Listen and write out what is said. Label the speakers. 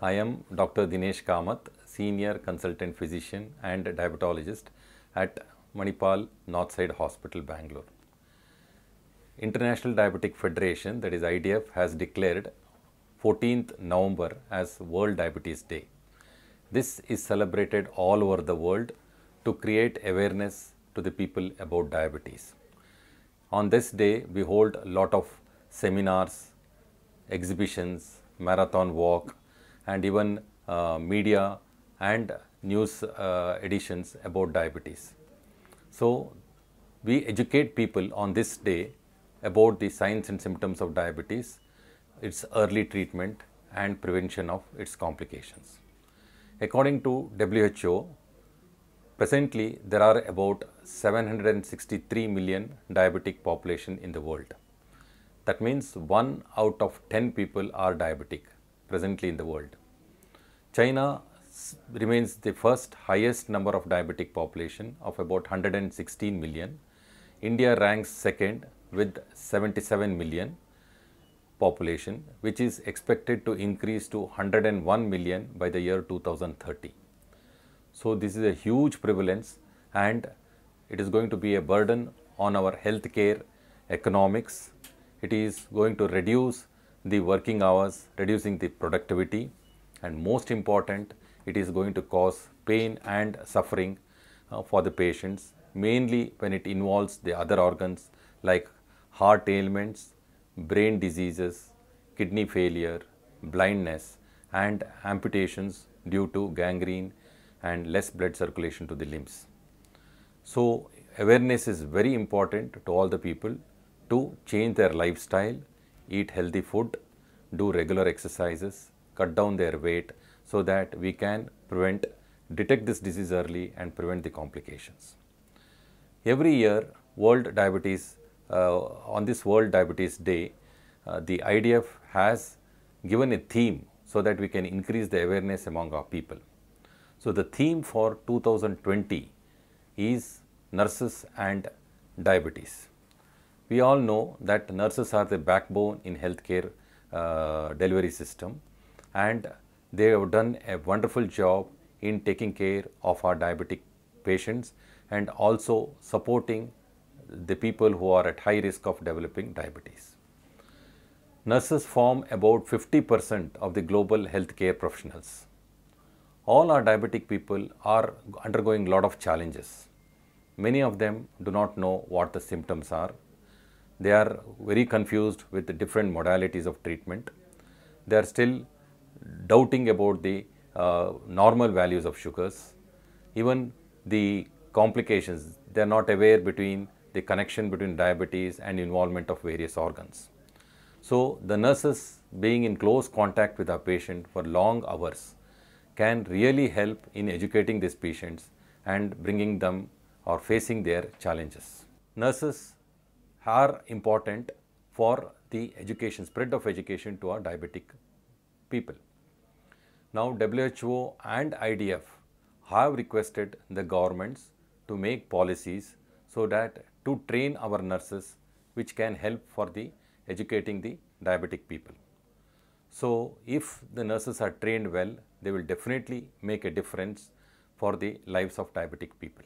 Speaker 1: I am Dr. Dinesh Kamath, Senior Consultant Physician and Diabetologist at Manipal Northside Hospital, Bangalore. International Diabetic Federation, that is IDF, has declared 14th November as World Diabetes Day. This is celebrated all over the world to create awareness to the people about diabetes. On this day, we hold a lot of seminars, exhibitions, marathon walk, and even uh, media and news uh, editions about diabetes. So, we educate people on this day about the signs and symptoms of diabetes, its early treatment, and prevention of its complications. According to WHO, presently there are about 763 million diabetic population in the world. That means 1 out of 10 people are diabetic presently in the world. China remains the first highest number of diabetic population of about 116 million. India ranks second with 77 million population which is expected to increase to 101 million by the year 2030. So, this is a huge prevalence and it is going to be a burden on our healthcare economics. It is going to reduce the working hours, reducing the productivity and most important it is going to cause pain and suffering uh, for the patients mainly when it involves the other organs like heart ailments, brain diseases, kidney failure, blindness and amputations due to gangrene and less blood circulation to the limbs. So, awareness is very important to all the people to change their lifestyle, eat healthy food, do regular exercises, cut down their weight so that we can prevent, detect this disease early and prevent the complications. Every year, World Diabetes, uh, on this World Diabetes Day, uh, the IDF has given a theme so that we can increase the awareness among our people. So, the theme for 2020 is nurses and diabetes. We all know that nurses are the backbone in healthcare uh, delivery system and they have done a wonderful job in taking care of our diabetic patients and also supporting the people who are at high risk of developing diabetes. Nurses form about 50 percent of the global healthcare professionals. All our diabetic people are undergoing a lot of challenges. Many of them do not know what the symptoms are. They are very confused with the different modalities of treatment. They are still doubting about the uh, normal values of sugars. Even the complications, they are not aware between the connection between diabetes and involvement of various organs. So, the nurses being in close contact with our patient for long hours can really help in educating these patients and bringing them or facing their challenges. Nurses are important for the education, spread of education to our diabetic people. Now, WHO and IDF have requested the governments to make policies so that to train our nurses which can help for the educating the diabetic people. So, if the nurses are trained well, they will definitely make a difference for the lives of diabetic people.